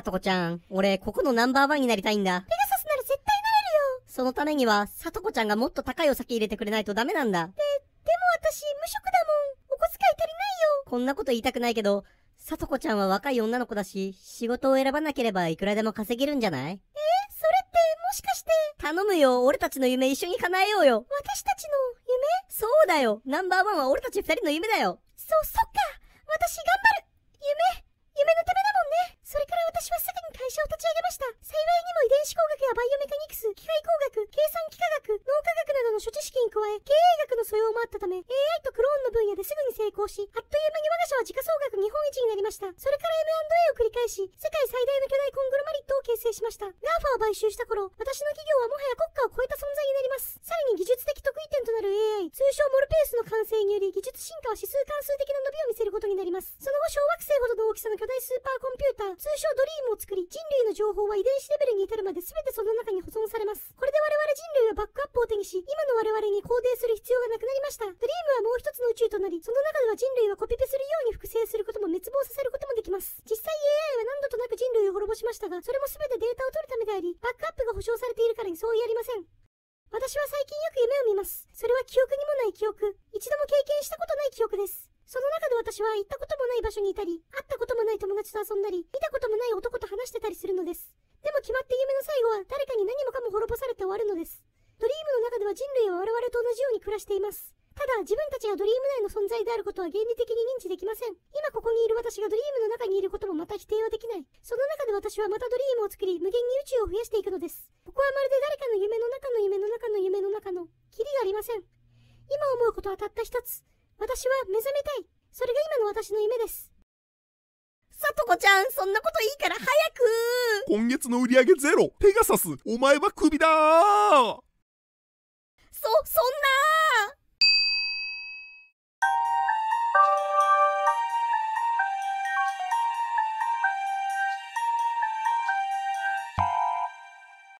さとこちゃん、俺、ここのナンバーワンになりたいんだ。ペガサスなら絶対なれるよ。そのためには、さとこちゃんがもっと高いお酒入れてくれないとダメなんだ。で、でも私、無職だもん。お小遣い足りないよ。こんなこと言いたくないけど、さとこちゃんは若い女の子だし、仕事を選ばなければいくらでも稼げるんじゃない？えそれって、もしかして、頼むよ、俺たちの夢一緒に叶えようよ。私たちの夢？そうだよ、ナンバーワンは俺たち二人の夢だよ。そ、そっか。私頑張る。夢バイオメカニクス、機械工学、計算機科学、脳科学などの諸知識に加え、経営学の素養もあったため、AI とクローンの分野ですぐに成功し、あっという間に我が社は時価総額日本一になりました。それから M&A を繰り返し、世界最大の巨大コングロマリットを形成しました。GAFA を買収した頃、私の企業はもはや国家を超えた存在になります。さらに技術的得意点となる AI、通称モルペースの完成により技術進化は指数関数的な伸びを見せることになります。その後小惑星ほどの大きさの巨大スーパーコンピューター、通称ドリームを作り、人類の情報は遺伝子レベルに至るまで全てその中に保存されます。これで我々人類はバックアップを手にし、今の我々に肯定する必要がなくなりました。ドリームはもう一つの宇宙となり、その中では人類はコピペするように複製することも滅亡させることもできます。実際 AI は何度となく人類を滅ぼしましたが、それも全てデータを取るためであり、バックアップが保証されているからにそう言いありません。私は最近よく夢を見ます。それは記憶にもない記憶。一度も経験したことない記憶です。その中で私は行ったこともない場所にいたり、会ったこともない友達と遊んだり、見たこともない男と話してたりするのです。でも決まって夢の最後は誰かに何もかも滅ぼされて終わるのです。ドリームの中では人類は我々と同じように暮らしています。ただ自分たちがドリーム内の存在であることは原理的に認知できません。今ここにいる私がドリームはまたドリームを作り無限に宇宙を増やしていくのです。ここはまるで誰かの夢の中の夢の中の夢の中の、キリがありません。今思うことはたった一つ。私は目覚めたい。それが今の私の夢です。さとこちゃん、そんなこといいから早く今月の売り上げゼロペガサスお前はクビだーそ、そんな